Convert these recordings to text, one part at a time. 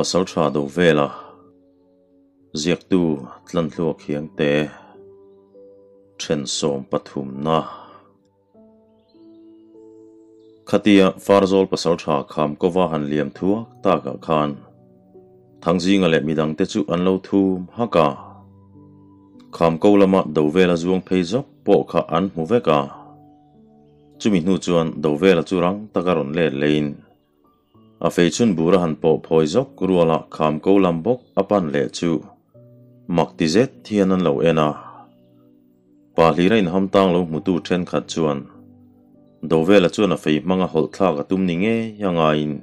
pasal tha do vela ziak tu tlan tluak hiang te then som pathum na khatia farzol pasal tha kham ko wa han liam thuak ta ka khan thangji nga le midang te chu an lo thum haka kham ko lama do vela zuang phei zok po kha an mu ve ka chumi nu chuan do vela churang takaron le lein a fei chun bura han po phoi zok ruala kham ko lam bok apan le chu. Mak ti zet thian an lo ena pa hli rain ham tang lo mutu then khat chuan. Do vela chuan a fei manga hol thla ka tum ni nge yanga in.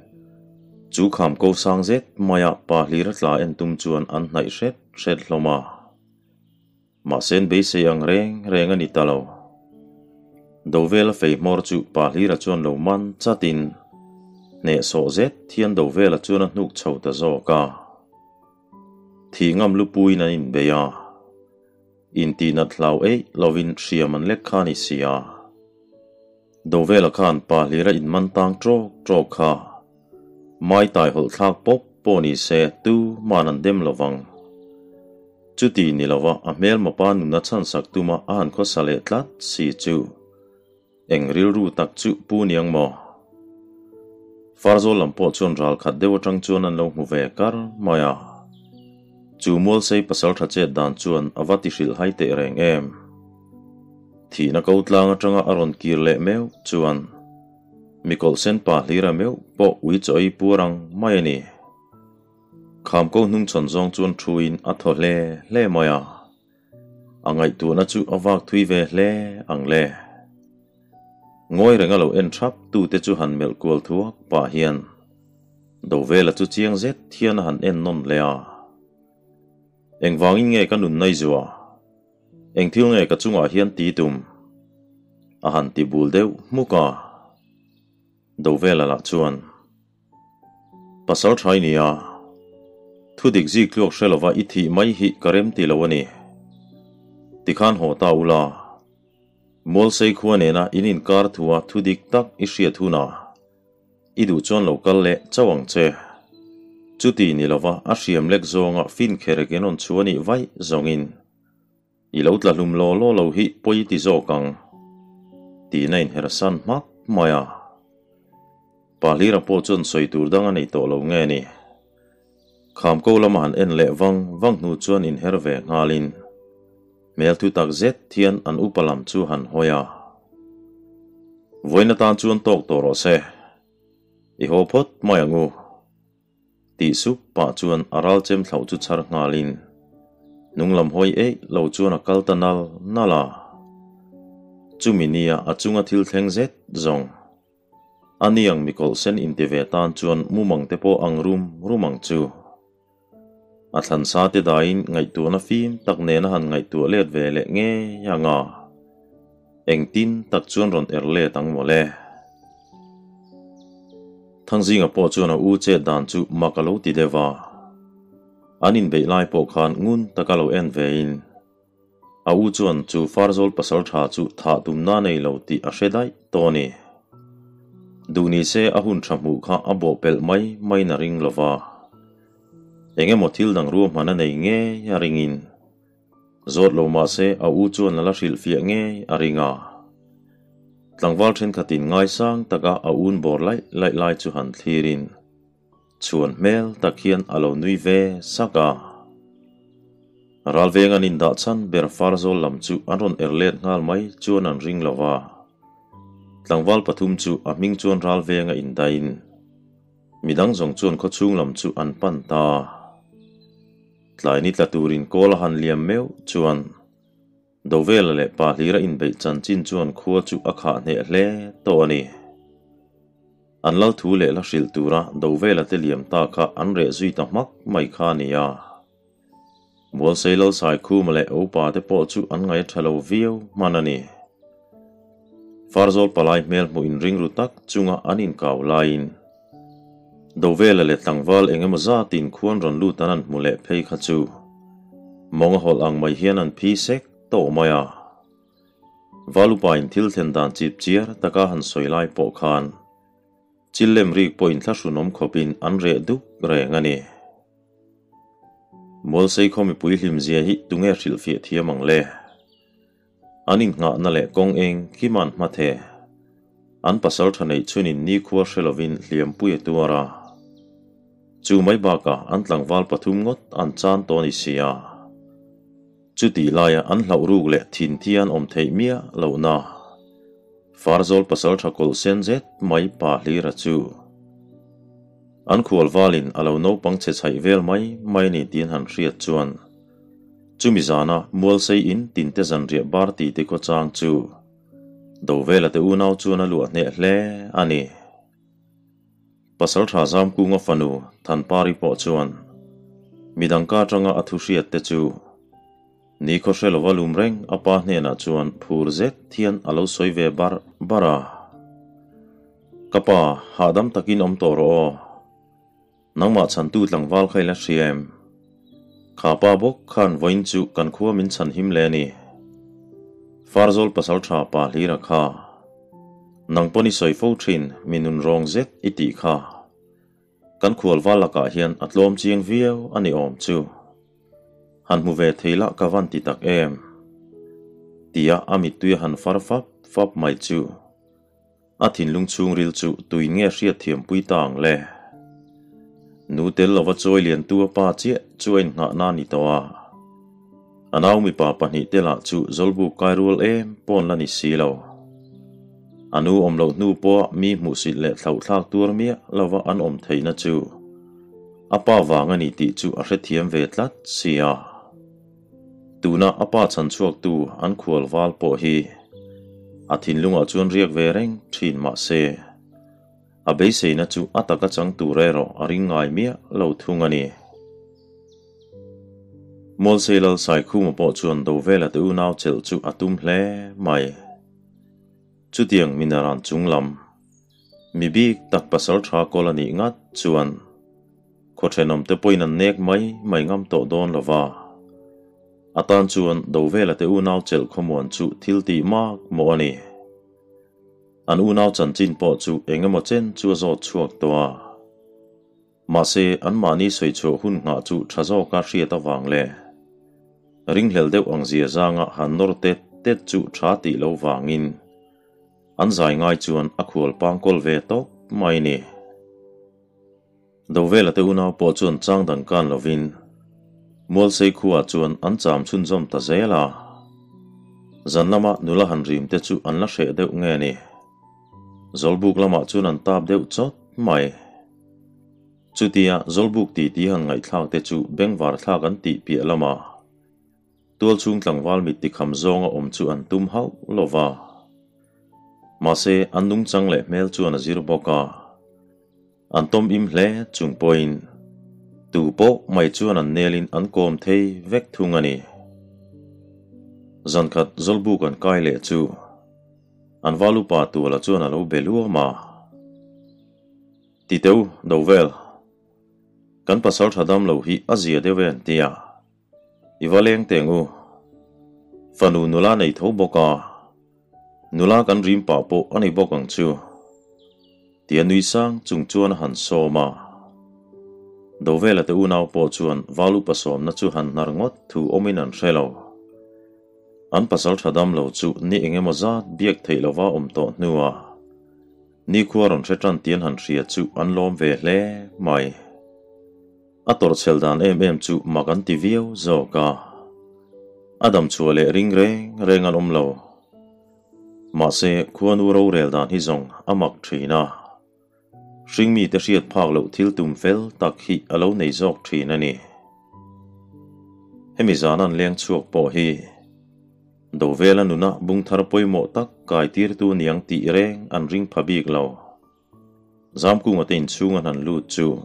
Chu kham ko sang zet maya pa hli ra tla en tum chuan an hnai hret hret hloma ma. Sen be se yang reng reng ani talo do vela fei mor chu pa hli ra chuan lo man chatin nè so zet thiên đầu về là chuan a hnuk chho ta zo ka thi ngam lu pui na in be ya in ti na thlau e lovin hriam an lek kha ni sia do ve la khan pa hlira in man tang tro tro kha mai tai hol thak pop po ni se tu manan dem lovang chu ti ni lova a mel ma pa nu na chan sak tu ma an kho sale tlat si chu eng ril ru tak chu pu niang mo farzo lampo chon ral khat dewa tang chuan an lo hmu ve kar maya chu mol sei pasal tha che dan chuan awati hril hai te reng em thi na ko tlang atanga aron kir le meu chuan mikol sen pa hlira meu, po ui choi purang mai ni. Kham ko nung chon zong chuan thuin a tho le le maya angai tu na chu awak thui ve le, ang le ngoi renga alo en thap tu te chu han mel kual thuak pa hian do là chu chiang zet thian han en non le a eng wangin nge kan nun nai zuwa eng thil nge ka chunga hian ti tum a han ti bul deuh muka do vela la chuan pasal thai ni a thu dik zi klok shelova i thi mai hi karem ti lo ani tikhan ho ta ula mol sei khuanena inin kar thua thudik tak ishia thuna idu chon local le chawang che chuti nilawa a hriam lek zonga fin khereken on chuani vai zongin. I lo tla lum lo lo lo hi poi ti zo kang ti nain herasan mak maya palira po chon soi tur dang ani to lo nge ni kham ko lama han en le wang wang nu chuan in herve ngalin mel thu tak zet thian an upalam chu han hoya. Voina tan chuan tok to ro se. I ho phot mai angu. Ti su pa chuan aral chem thlau chu char ngalin nunglam hoi e lo chuan a kal tanal nala. Chuminia achunga thil theng zet zong. Aniang mikol sen in te ve tan chuan mumang te po ang rum, rumang chu a thần sa te dain ngày tu nó phim tak ne hẳn ngày ngai liệt về lệ nghe, nhà yanga anh tin tak chuan ron er tăng tang lệ. Thằng gì ngập po chuan a u che lâu tì makalo vò. Anh in be lai bộ khan ngun takalo en về in. À u chuan chu farzol pasal thả chú thả tum na này nei lo ti a shedai to ni duni se a hun thamu kha a bo bèl mai mai na ring lò vò enge motil dang ru mana nei nge, ya ringin. Zot lo ma se, a u chuan la hril fia nge, a ringa. Tlangwal then khatin ngai sang taka a un bor lai lai lai chu han thirin chuan mel takhian alo nui ve saka ralveng an in da chan, ber farzol lam chu anron erlet ngal mai, chuan an ring lova tlangwal pathum chu a ming chuan ralvenga in dain. Midang zong chuan kho chung lam chu an pan ta tlai ni tla kola han liam meu chuan. Do vela le pa hlira in bei chan chin chuan khua chu akha ne hle to ani an lau thu le la hril tura do vela te liam ta kha an re zui ta mak mai kha ni ya bol sei lo sai khu ma le o pa te po chu an ngai thalo viu manani farzol palai mel mu in ring ru tak chunga anin kaw lain do vela le tlangwal engemaw zatin khuan ron lu tanan mule phei kha chu monga hol ang mai hian an phi sek to maya valupa in thil then dan chip chiar taka han soilai po khan chillem rik point thla hrunom khopin an re duk re ngani mol sei khomi pui hlim zia hi tunge hril fi thiamang le anin nga na anh kong eng kiman ma the an pasal thanei chunin ni khuwa liêm hliam pui tuara chu mai ba ka an tlangwal pathum ngót, ăn chan to ni xia à. chu tỷ laya à, ăn lẩu ruk lệ thin thiên om thấy mía, lẩu na farzol pasal thakol sen zet mai pa li ra chu an khual valin alo à no pang che chai vel mai mai ni tin han riat chuan chumi zana mual sei in tin te zan ria bar ti te ko chang chu do vela te unau chuan alu ne hle ani pasal tha zam ku nga fanu than pari po chuan. Midangka tanga athu riat te chu. Ni kho shel walum reng, apa hne na chuan, phur zet, thian alo soi ve bar, bara. Kapa hadam takin om to ro. Nang ma chan tu tlang wal khaila la siam kha pa bok khan voin chu kan khuwa min chan him le ni. Farzol pasal tha pa li rakha nang poni soi fo thin minun rong zet iti kha. Kan khual wal ka hian atlom chiang viau ani om chu. Han mu ve theila ka van ti tak em. Tia ami tui han far fap fap mai chu. Athin lung chung ril chu tui nge ria thiam pui tang le. Nu tel lova choi lian tua pa che chuin nga na ni towa anaw mi pa ni tela ah chu zolbu kairul em pon lani silo anu om lo nu po, mi mu si le thau thak tur mi lova an om theina chu. Apa wanga ni ti chu a hrethiam ve tlat, sia. Tuna apa chan chuak tu, an khual wal po hi. Athin lunga chuan riak ve reng, thin ma se. A be se na chu ataka chang tu re ro aring ngai mi, lo thung ani. Mol sei lal sai khu ma po chuan do vela tu, nau chel chu atum hle, mai chu tiang minaran chung lam. Mi bik tak pasal tha kolani ngat chuan. Kho thenom te poin an nek mai mai ngam to don lova. Atan chuan do vela te u nau chel khomon chu thil ti ma mo ani. An u nau chan chin po chu engemaw chen chu zo chuak towa ma se an mani soi chu hun nga chu thazo ka hria ta wang le. Ring hlel deuh ang zia zanga han nor te te chu tha ti lo wangin an zai ngai chuan a khual pangkol ve tok mai ni. Do vela te unau po chuan chang dang kan lovin mol sei khuwa chuan an cham chun zom ta zela zanlama nula han rim te chu an la hre deuh nge ni. Zolbuk lama chun an tap deuh chot mai. Chutia zolbuk ti ti hang ngai thlak te chu bengwar thlak an ti pi lama tual chung tlangwal mi ti kham zong ở om chu an tum hau lova ma se an nung chang le mel chu an zir boka an tom im hle chung poin tu po mai chu an nelin an kom thei vek thung ani zankhat zolbu an kai le chu an valu pa tu la chuan alo belu ma ti teu do vel kan pasal thadam lo hi azia de ven tia i valeng tengu fanu nula nei นูลากันริมป่าปอันนี้บอกกังชัวเตียนุยสังจุงจวนหันโซมาดูเวลาเตอุนาวปอจวนวาลุปสมนัจูหันนารงัดถูอมินันเชลาวอันปัสสาวะดำเหลาจูนี่เองมาซาเบียกเทลว่าอมโตนัวนี่ควรอนเชตันเตียนหันเสียจูอันลอมเวเล่ไม่อัตรเชลดานเอ็มเอ็มจูมากันติวิวโซกาอดัมชัวเลริงเรงเรงอันอมเหลา mà sẽ quan na uro hi zong amak mi te riat phak lo thil tum fel tak hi alo nei zok thina ni hemi zanan leng chuak po hi. Về vela nuna bung thar poi mo tắc kai tiệt tu niang ti reng an ring phabik lo zam ku ngatin chunga han lu chu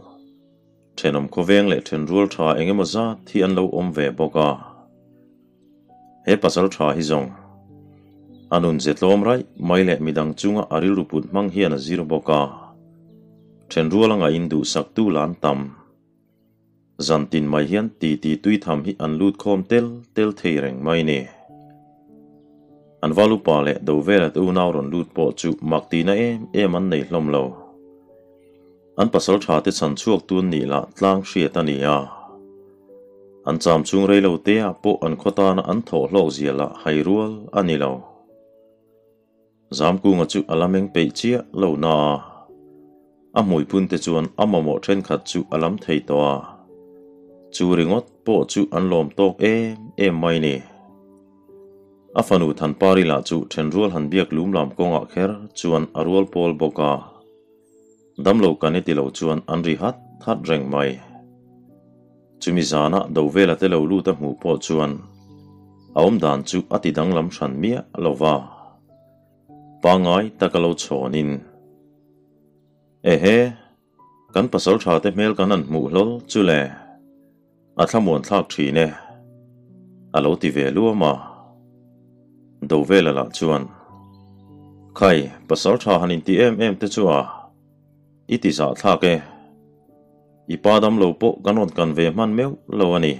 thenom ko veng le then rul tha em za thì an lo om ve boka he pasal tha hi zong anun zetlom rai maile midang chunga aril ruput mang hian a zir boka. Then rualanga indu sak tu lan tam. Zantin mai hian ti ti tui tham hi an lut khom tel tel thei reng mai ni an valu pa le do vela tu nau ron lut po chu mak ti na em em an nei hlom lo. An pasal tha te chan chuak tu ni la tlang hria ta ni a. An cham chung rei lo te a po an khota na an tho hlo ziala hai rual ani lo zam ku nga chu alameng pe chia lo na a mui pun te chuan amamo trên khat chu alam thei tòa, chú chu ringot po chu an lom tok em em mai ni a fanu than pari la chu then rual han biak lum lam konga kher chuan arwal pol boka damlo kaneti lo chuan an ri hat that reng mai chumi zana do vela te lo lu ta mu po chuan a om dan chu ati dang lam than mia lova pangai takalo chonin gần bao kan pasal tha te mel kan an mu lol chu le a à, thlamun thak thi ne à, a lo ti ve mà, ma do vela la chuan khai pasal tha hanin ti em em te chu a iti za đâm e i padam lo po ganon kan ve man meu lo ani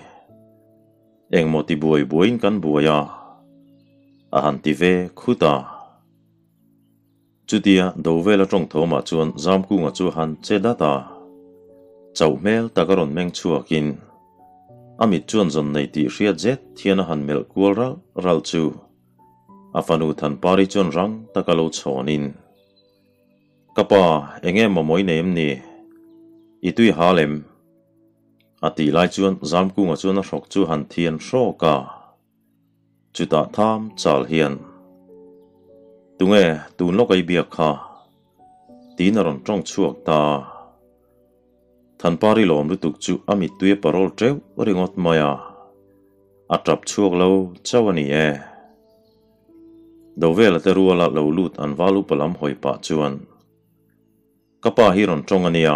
eng bùi bùi buai buin kan buaya a à. han ti ve khuta chu tia đầu về là trong thổ mà chuẩn zam cung nga chu han chế da ta Chầu mèo ta garon meng chuakin ami chuan zon nei ti ria jet thian han mel kual ral ral chu. Afanu than pari chuan nín. takalo chonin anh em mà moi nem ni itui halem ati lai chuan zam ku nga chuan a hrok chu thiên thian hro Chú ta tham chal nghe tunge tun cái kai biak Tí tin ron trong chuộc ta. Than pari lom lu tuk chu à. À trập chuộc lâu cháu anh chuak e. Đầu về là do rùa là lâu lụt lut an valu palam hồi bà chuan. Kapa hi ron trong ania.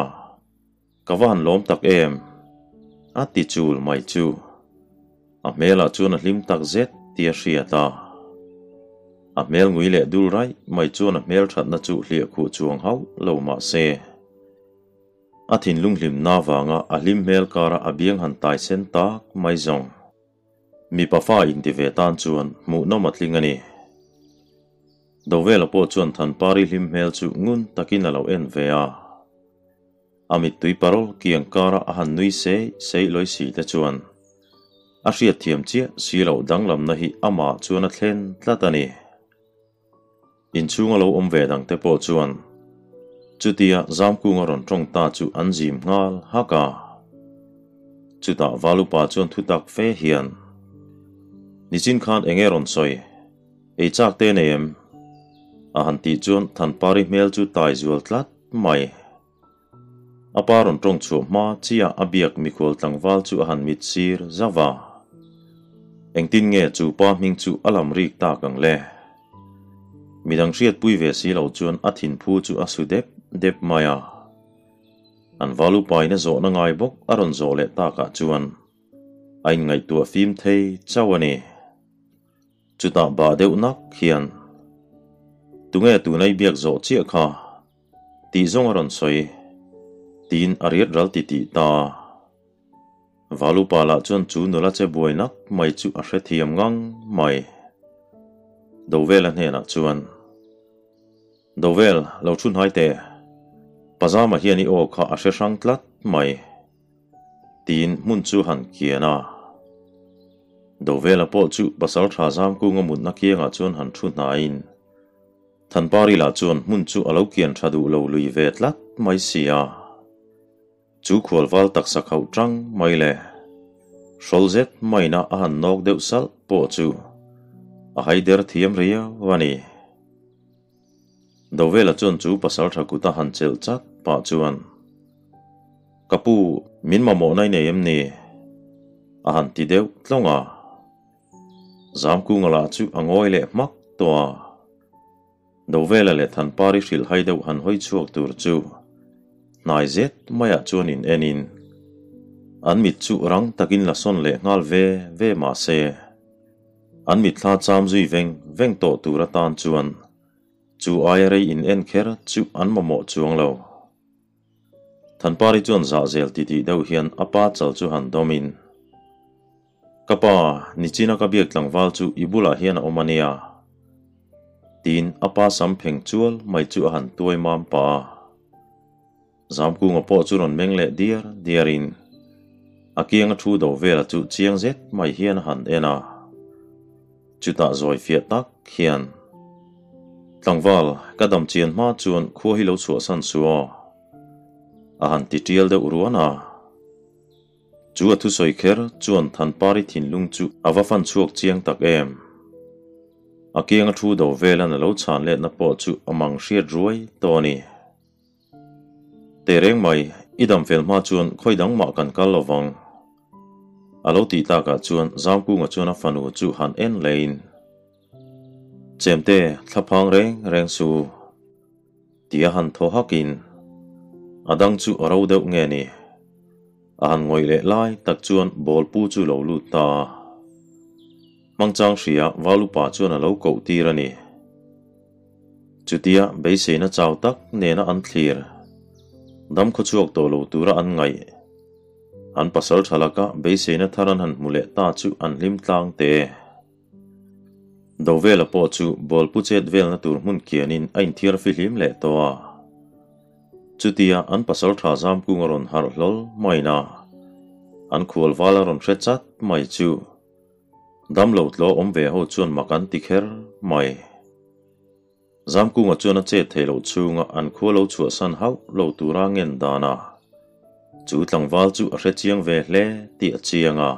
Kawan lòm tak em. Ati chul mai À a là chuan là lim tak zet tia hria ta a mel ngui le dul rai, mai chuan a mel that na chu hlia khu chuang hau, lo ma se. A thin lung hlim na wanga a hlim mel kara a biang han tai sen tak, mai zong. Mi pa fa in ti ve tan chuan, mu no matling ani. Do vela po chuan than pari hlim mel chu ngun takin alo en ve a. Amit tui parol kiang kara a han nui se sei loi si te chuan. A hriat thiam chia, si lo danglam na hi ama chuan a thlen tlatani in chunga lo om ve dang te po chuan. Chutia zam ku ngoron trong ta chu an jim ngal haka chuta valupa chuan thutak fe hian. Ni chin khan engeron soi. E chak te nem a han ti chuan than pari mel chu tai zual tlat mai. Aparon trong chu ma chia abiak mikol tlangwal chu han mit sir zawa engtin nge chu pa ming chu alam rik ta kang le midang riat pui ve si lo chuan athin phu chu asudep dep maya an valu pai na zo na ngai bok aron zo le ta ka chuan. Ain ngai tua phim thei chawani chuta ba deuh nak hian tunge tu nai biak zo chi kha. Ti zong aron soi. Tin ariat ral ti ti ta. Valu pa la chuan chu nula che buai nak, mai chu a hre thiam ngang, mai. Do vel a hne na chuan do vel lo chun hai te. Pazama hiani o kha a hre sang tlat mai. Tin mun chu han kiana do vel a po chu basal tha zam ku ngamun na kianga chun han chun na in. Than pari la chun mun chu alo tra thadu lo lui ve tlat mai sia. Chú khual val tak sak hau trăng mai le. Sol zet mai na a han nok deuh sal po chu. A hai der thiam ria vani wani do vela chon chu pasal tha kuta han chel chat pa chuan kapu min mà mo nay này em ni a han ti deuh à. zam ku ngala chu lệ le mak to về là le than pari hril hai deuh han hoi chuak tur chu nai zet maya chuan in enin an mit chu rang takin la son le ngal ve ve ma se an mit tha cham zui veng veng to tura tan chuan chu ai rei in en kher chu an ma mo chuang lo than pari chuan za zel ti ti deuh hian apa chal chu han domin kapa ni china ka biak tlangwal chu ibula hian omania. Tin apa sam pheng chual mai chu han tuai mam pa. Zam ku nga po churon meng le diar diarin a kiang thu do vela chu chiang zet mai hian han ena. Chú ta zoi fiat tak hian tlangwal kadam chian ma chuan khua hi lo chu san suwa a han ti tial de uruana chu a thu soi kher chuan than pari thin lung chu awa fan chuak chiang tak em. A kiang thu do vela na lo chan le na po chu amang hriat ruai to ni te reng mai idam fel ma chuan khoi dang ma kan kal lowang alo ti ta ka chuan zam ku nga chuan a fanu chu han en lein chém tê thắp thlapang reng reng su tia han tho hakin adang chu aro đâu nge ni a han ngồi lệ lai tak chuan bol pu chu lâu lu ta mang trang mangchang hria walu pa chuan alo ko tir ani chutia beise na chaw tak ne na an thlir dam kho chuak to lo tura an ngai an pasal thalaka beise na tharan han mule ta chu an lim tlang te do vela po chu bol pu chet vel na tur mun kianin ain thir fi hlim le to a. Chutia an pasal tha zam ku ngoron har lol maina an khul wala ron hrechat mai chu. Dam lo tlo om ve ho chun makan tikher mai. Zam ku nga chuan lâu che thelo chunga an lâu chu san hau lo tura ngen dana chu tlangwal chu a hre chiang ve hle ti a chianga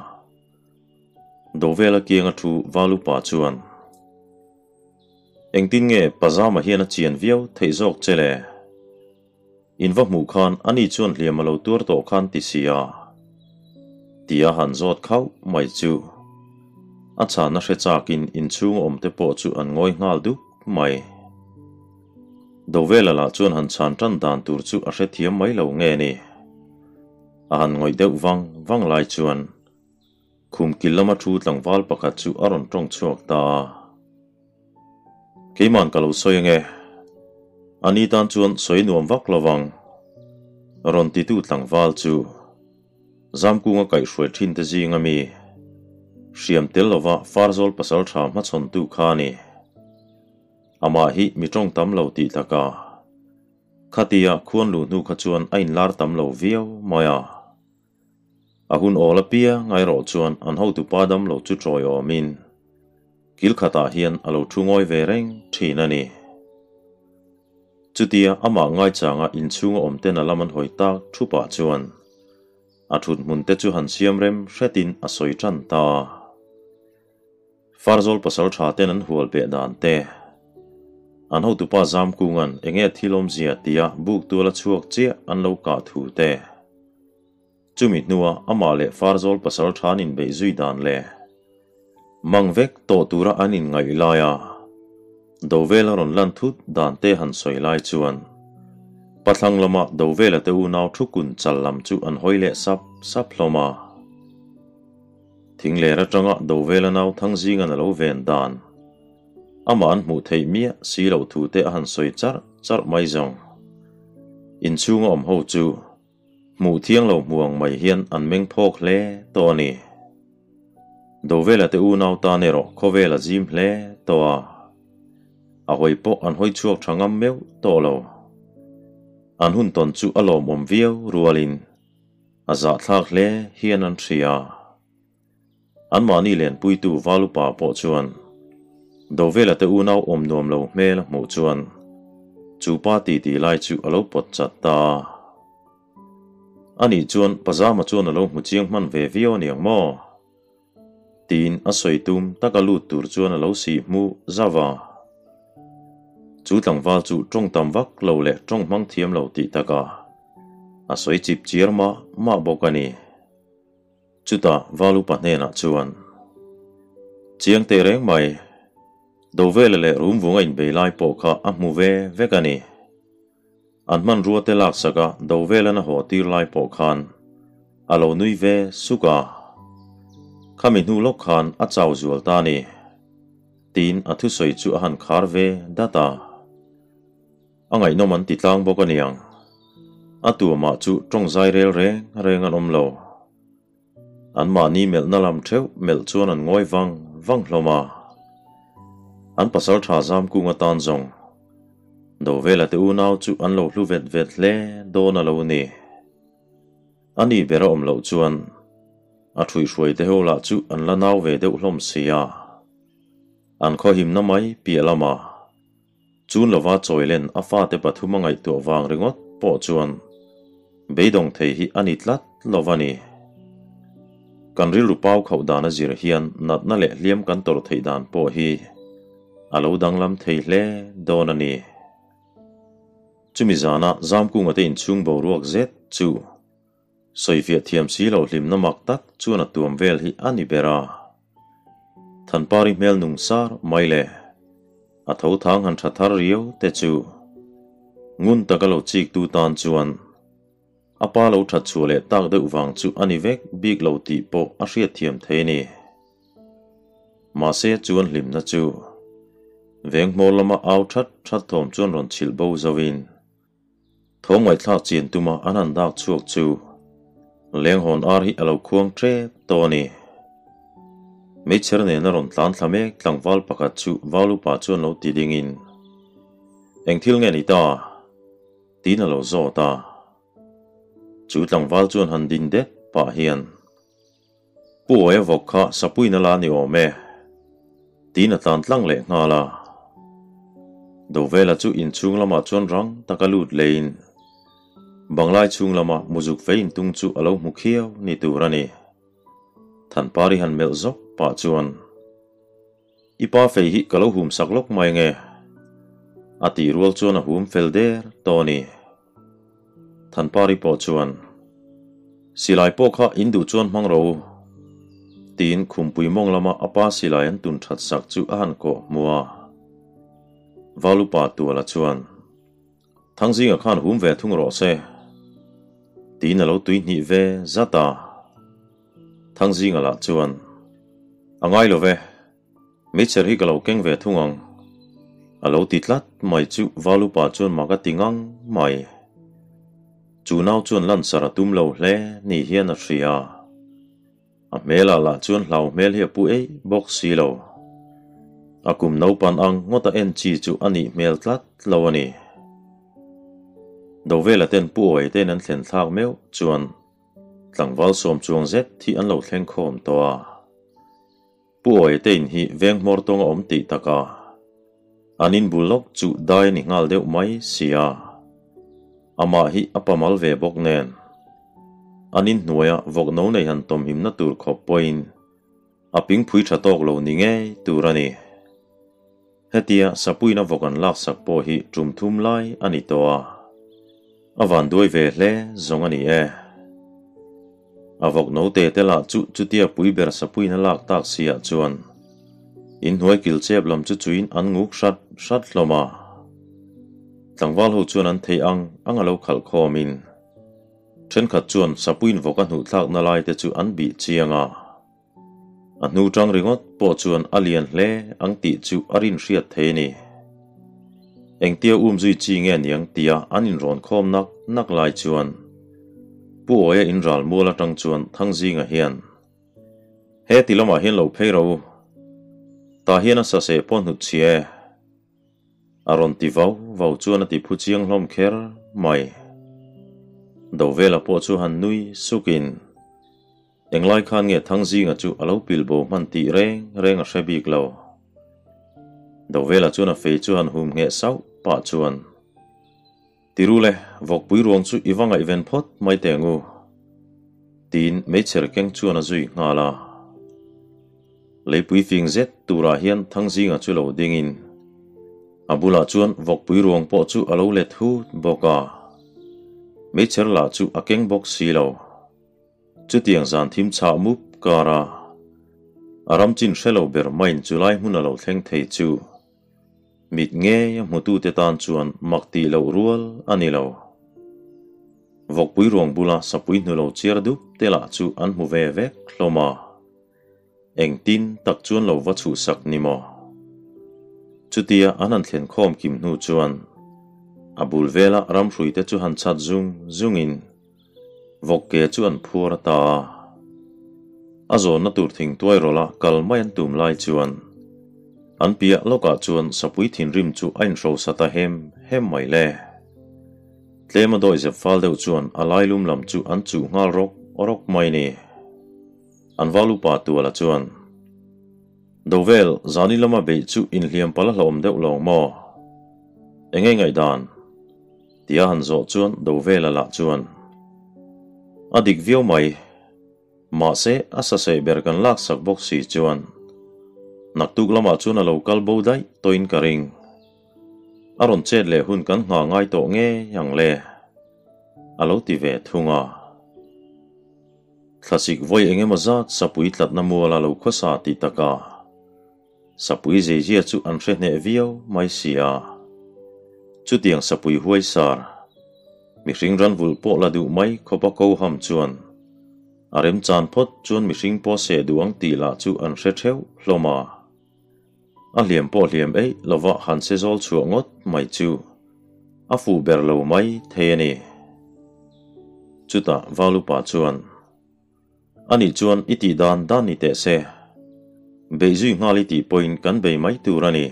do vela kianga thu valu pa chuan. Engtin nge pazama hian a chian viau thei zok chele in va mu khan ani chuan hliam lo tur to khan ti sia tia han zot khau mai chu a cha na hre chakin in chung om te po chu an ngoi ngal du mai do vela la chuan han chan tan dan tur chu a hre thiam mai lo nge ni a han ngoi deuh wang wang lai chuan khum kilama thu tlangwal pakhat chu aron tong chuak ta kì mạn kalu soi nghe. Anh đi tan chuan soi nuông nuam vak lawang ron ti tu tlangwal chu. Zam kunga kai hruai thin te zinga mi hriam tel lova farzol pasal tha ma chon tu khani ama hi mi tong tâm lo ti taka khatia khuôn lu nu kha chuan ain lar tam lo viau à a. Hun ola pia ngay ro chuan anh ho tu padam lo chu troi o min khata hian alo thungoi ve reng thina ni. Chutia ama ngai changa in chung om ten alaman hoi tak thu pa chuan. A thut mun te chu han siam rem hretin a soi than ta. Farzol pasal tha ten an hual pe dan te. An ho tupa zam kungan enge thilom zia tia buk tu la chuak che an lo ka thu te. Chumi nuwa ama le farzol pasal thanin be zui dan le mang vek to tura anin ngai laya dovela ron lan thut dan te han soi lai chuan. Pathlang lama do vela te u naw thukun challam chu an hoile sap sap loma thing le ra tanga dovela nau thang jing an lo ven dan. Aman mu thei mia, si lo thu te han soi char char mai jong in chunga om ho chu. Mu thiang lo muang mai hian an meng phok le to ni do vela te u nau ta ne ro kho vela jim hle to a a hoi po, an hoi chuak thangam meu, to lo. An hun ton chu alom om viau, rualin. A za thak hle, hian an thria an mani len pui tu valu pa po chuan. Do vela te u nau om nom lo mel mu chuan. Chu pa ti ti lai chu alo pot chat ta. Ani chuan pazama chuan alo mu chiang man ve vio niang mo tin, a soi tum taka lu tur chuan lo si mu zawa chu tlangwal chu trong tam vak lo le trong mang thiam lo ti taka a soi chip chiar ma ma bokani chuta valu pa ne na chuan. Chiang te reng mai, do vele le rum vung ein be lai po kha a mu ve vekani an man rua te lak saka do vela na ho tir lai po khan. Alo nui ve suka kami nu lok khan a chaw zual ta ni tin a soi chu a han khar ve data. Angai no man ti tlang bok aniang a tu ma chu trong zai rel re an om lo an ma ni mel na lam theu mel an ngoi wang wang hloma. An pasal tha zam ku nga tan zong. Do vela te u nau chu an lo hlu vet vet le do na lo ni. Ani bera om lo chuan a thui hruai te ho la chu an la nau ve deuh hlom sia an kho him na mai, pia lama chun lova choi len a fa te pathuma ngai to wang ringot, po chuan. Beidong thei hi ani tlat lovani kan ril ru pau khau dana zir hian nat na le liam kan tor thei dan po hi. Alo dang lam thei hle donani chumi zana zam ku ngate in chung bo ruak zet chu soi việt thiềm si lầu lim na mak tak chu na tuam vel hi ani bera thần pari mel nung sar mai lệ à thấu tháng thang han thar riêu tê chu ngun takalo chik tu tan chuan apa à lo that chu lệ tak de vàng chu ani vek big lo ti po a hria thiềm thế ni mà xe chuan lim na chu veng lâm lama ao that that thom chuan ron chil bo zawin thong ngai thla chin tuma anan chuộc chuak chu leng hon ar hi alo khuang tre to ni mấy chэр này nó rộn tán thà mẹ tlang val pakhat chu valu pa chu nó ti ding in eng thil nge ni ta tí na lo zo ta chu tlang val chuan han din det pa hian pu e vok kha sapui na la ni o me tí na tan tlang le nga la do vela chu in chung lama chuan rang takalut lein bằng lai chung lama muzuk vein tung chu alo mukhiau ni turani than pari han mel zok pa chuan ipa fei hi kalo hum saklok mai nge ati rual chuan a hum fel der toni than pari po chuan silai po kha indu chuan mang ro tin khumpui mong lama apa silai an tun that sak chu an ko mua. Valu pa tu la chuan thangzinga khan hum ve thung ro se tí là lâu túi nhị về ra tà. Thằng gì ngả lạ ăn à ngay lo về mấy chờ hi cả lâu kinh về thu ngang à lâu tít lát, mày chú vào lúc bà chuan mà cái tiếng ngang mày. Chú nào chuan lăn sara tum lâu lẽ nỉ hiền là gì à. À mẹ là lạ chuan lâu mẹ hiệp bụi ấy bốc xì lâu à cùng nấu pan ăn ngót ta en chỉ chú anh nỉ mẹ lát lâu anh à đầu về là tên buổi tên ăn an thao mèo chuẩn chuan vào xóm chuồng zet thì ăn lẩu thleng khom to buổi tên hi veng mor tonga om ti taka anin bulok chu dai ni ngal deuh mai sia ama hi apamal ve bok nen anin nuaya vok no nei han tom him na tur khop poin aping phui tha tok lo ni nge turani hetia sapui na vokan lak sak po hi tum thum lai ani to a avan duai về lẽ giống anh ấy, à. avok nấu tê tê la chu chút tia pui ber sa nà lạc tạc xì à sia chuan in hnuai kil chú in ăn chuin sát sát lò mà. Tăng tlangwal ho chuan ăn thấy ăn ăn à ang alo khal khomin then khat chuan sapuin voka hủ thlak nà lai te chu bị bi chianga ăn hnu tang ringot bỏ chuan alian lẽ ăn ti chu arin riết thế ni eng tia um zui chi nge niang tia, anin ron khom nak nak lai chuan. Pu oya in ral thăng tang chuan, thang zinga hian. He tilama hian lo phei ro ta hian a sa se pon hu chie. Ron ti vau vau chuan a ti phu chiang hlom kher, mai. Do vela po chu han nui sukin englai khan nge thang zinga chu alo pilbo man ti reng reng a hrebik lo. Do vela chuan a phê chu han hum nge sau pa chuan tirule, vok pui ruang chu iwanga event phot mai te ngu. Tin mấy cher keng chuan a zui, nga la. Lấy pui fing zet tura hian thang zinga chu lo ding in. Abula chuan, vok pui ruang po chu alo let thu boka mấy cher la chu a keng bok si lo. Chu tiang zan thim cha mup kara aram chin shelo ber, main chulai hun alo thleng thei chu mit nghe mu tu te tan chuan mak ti lo rual ani lo. Vok pui ruang bula sa pui nu lo chiar du te la chu an mu ve ve hloma eng tin tak chuan lo wa chu sak ni mo. Chutia anan thlen khom kim nu chuan. Abul vela ram hrui te chu han chat zung zung in. Vok ke chuan phur ta. Azo na tur thing tuai rola kal mai an tum lai chuan an pia loka chuan sapui thin rim chu ain ro sata hem hem mai le. Tlema doi ze fal deuh chuan alai lum lam chu an chu ngal rok orok mai ni. An valu pa tu la chuan. Dovel zani lama be chu in hliam pala hlom deuh lo mo. Engei ngai dan. Tia han zo chuan dovel la chuan. Adik viau mai. Ma se asa se ber lak sak bok si chuan nak tuk lama à chu na local bo dai toin karing aron à chet le hun kan nga ngai to nge yang le alo à ti ve thunga thlasik voi enge ma zat sapui tlat na mua la lo khosa ti taka sapui je je chu an hre ne vio mai sia chu tiang sapui huai sar mi ring ran vul po la du mai khopa ko ham chuan arem chan phot chuan mi hring po se duang ti la chu an hre theu hloma a liam po liam ei lova han se zol chuangot mai chu. A fu ber lo mai the ni chuta valu pa chuan. Ani chuan iti dan dan ni te se. Beizui ngali ti point kan be mai tu rani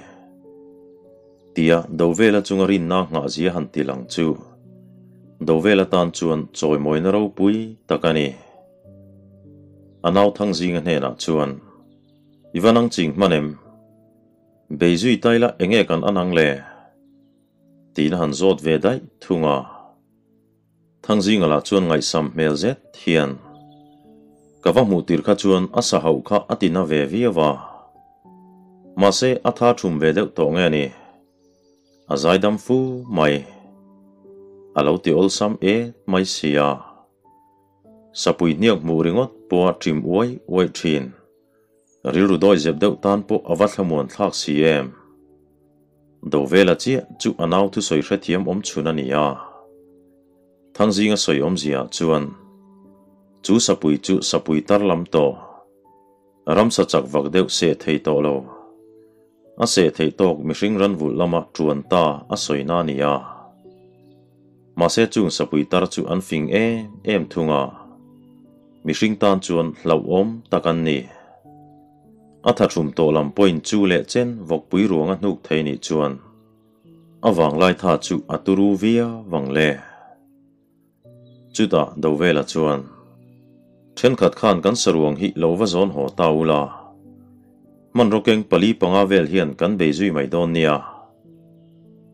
tia dovela chunga rin na nga zia han ti lang chu. Dovela tan chuan choi moi na ro pui takani anau thang zinga hne na chuan. Ivanang ching manem beizui taila enge kan anang le. Tin han zot ve dai, thunga. Thang zinga la chuan ngai sam mel zet, hian. Kava mu tir kha chuan asa hau kha atina ve viawa ma se atha thum ve deuh to nge ni. Azai dam phu mai. Alo ti ol sam e mai sia. Sapui niak mù ringot ริรุดอยเจ็บเดือาตานปอวัตขมวลทักซีเอ็มดเวลาเจียจุอนาวทุสอยเรทียมอมชุนันียาทั้งสิงสอยอมเจียจวนจูสับปุยจูสับปุยตารลำโตรำสัจักวักเดวเสถยโตโลอาเสถยโตกมิชิงรันวุลมาจวนตาอาสอยนานียามาเสจุงสับปุยตารจูอันฟิงเอเอ็มทุงามิชิงตันจวนเหล่าอมตะกันนี่ a tha thum to lam point chu le chen vok pui ruanga hnuk thei ni chuan awang lai tha chu aturu via wang le. Chuta do vela chuan. Then khat khan kan saruang hi lova zon ho taula man rokeng pali panga vel hian kan be zui mai don nia.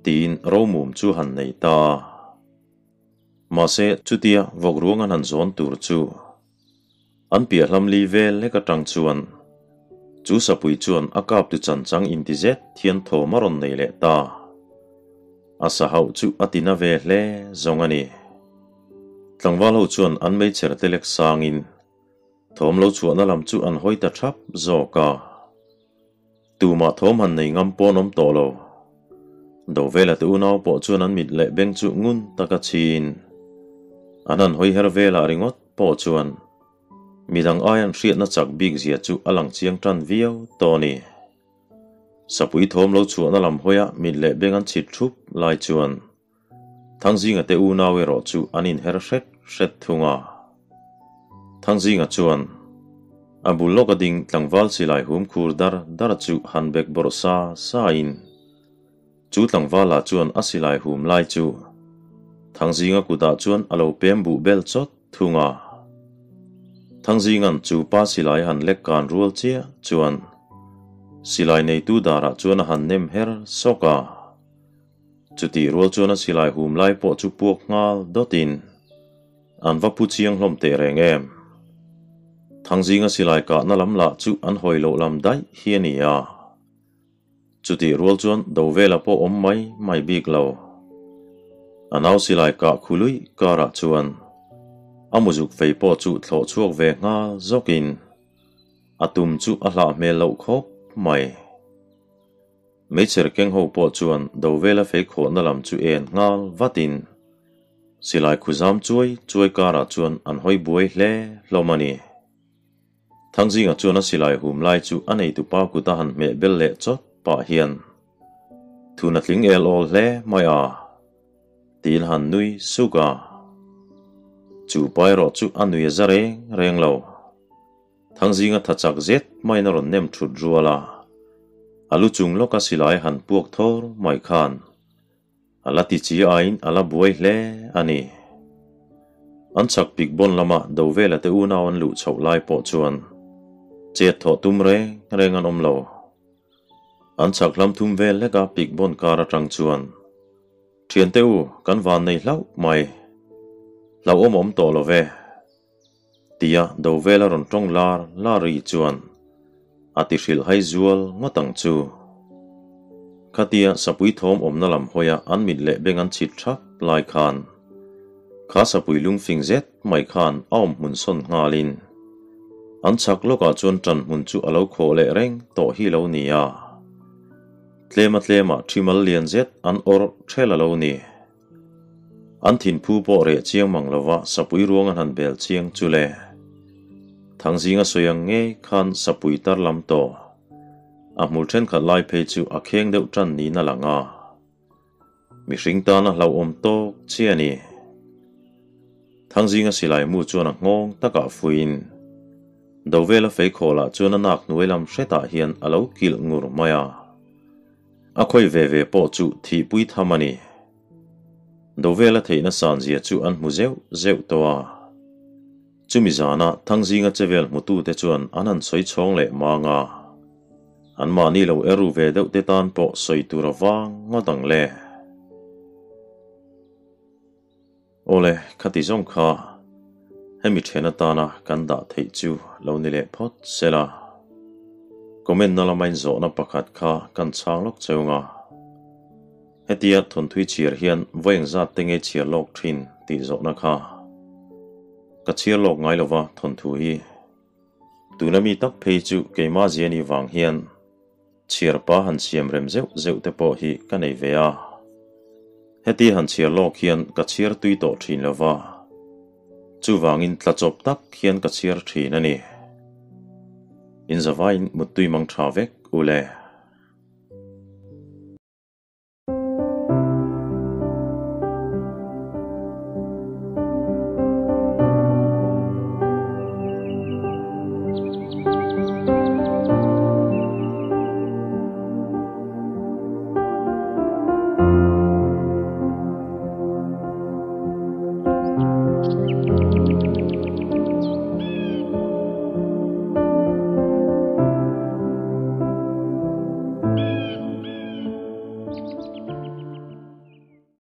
Tin romum chu han nei ta. Ma se chutia vok ruangan han zon tur chu. An pia hlam li vel le ka tang chuan chú sập bụi chuồn chuan akap tu chan chang in ti thiên thian tho maron này lệ ta asa hau chu atina ve hle zongani tlangwal anh mới an mei cher telek sangin thom chuồn chuan làm chú anh hoi ta thap zo cả tu mà thom han này ngâm po nom to đầu về là tu nào po chuồn an mit lệ bên chu ngun taka chin anan hoi her là ringot mi chuan ai ayan hriat na chak big zia chu alang chiang tran viau to sapui thom lo chuan lam hoya mi le beng an chit thup lai chuan. Thang zinga te u nawe ro chu anin her hret hret thunga. Thang zinga chuan, a bul lawk a ding tlangval silai hum khur dar dar chu hanbek bor sa sa in. Chu tlangvala chuan a silai hum lai chu. Thang zinga kuda chuan alo pem bu bel chot thunga thăng thang zingan chu pa silai han lek kan rual chia, chuan silai này tu dara chuan han nem her soka chuti rual chuan a silai hum lai po buộc puak ngal dotin an va pu chiang hlom te reng em. Thang zinga silai ka na lam la chu an hoi lo lam dai hiani a. Chuti rual chuan do vela po om mai mai bik lo. Anau silai ka khului chú chuan amuzuk phải bỏ chu thlo chuak ve nga zokin atum chu a hla me lo khop mai mấy cher keng ho po chuan do vela fei kho na lam chu en ngal vatin silai khuzam chuai chuai kara chuan an hoi buai hle hlomani thang zinga chuan a silai hum lai chu anei tu pa ku ta han me bel le chot pa hian thuna tling el ol à. hle mai a tin han nui suka chu nuôi ro chu anui lâu. Thằng gì thang thật thachak zet mai na ron nem thut ruala alu à chung loka silai han puak thor mai khan ala à ti chi ain ala à buai hle ani an chak pik bon lama do vela te u na anh lu chau lai po chuan chết thọ tum re re ngan om lo an chak lam thum vel le ka pik bon kara tang chuan thian teu kan van nei hlau mai lau om om to lo ve tia do vela ron tong lar la ri chuan ati à, hril hai zual ngotang chu. Khatia sapui thom om na lam hoya an à, mit le beng an chit thak lai khan. Kha sapui lung phình zet mai khan aum mun son ngalin an chak loka chuan tran mun chu à alo kho le reng to hi lo ni ya tlema tlema thimal lian zet an or thela lo ni an thin phu po re chiang mang lova sapui ruang an han bel chiang chule thang zinga soyang nge khan sapui tar lam to. A mul then khat lai pe chu a kheng deuh tran ni na langa mi hring ta na hlau om to chiani thang zinga silai mu chuan a ngong taka fuin là vela fei khola chuan a nak nuai lam hreta hian alo kil ngur maya. A khoi ve ve po chu thi pui thamani do vela theina san zia chú an mu zeu zeu to a chumi zana thang zinga chevel mutu te chuan ăn soi chong lệ mà ngà. An mà ni lâu eru về đâu te tan po soi tur awang ngodang le ole khati zong kha hemi thena tana kan da thei chu lo ni le phot sela comment nó na la. Main zo na pakhat kha sáng lúc chơi ngà hetia thon thui chiar hian voeng za tenge chiar lok thin ti zo na kha. Ka chiar lok ngai lova thon thu hi. Tunami tak phei chu keima ziani wang hian. Chiar pa han siam rem zeu zeu te po hi ka nei ve a. Heti han chiar lok hian ka chiar tui to thin lova chu wangin tla chop tak hian ka chiar thin ani. In zawain mutui mang tha vek ule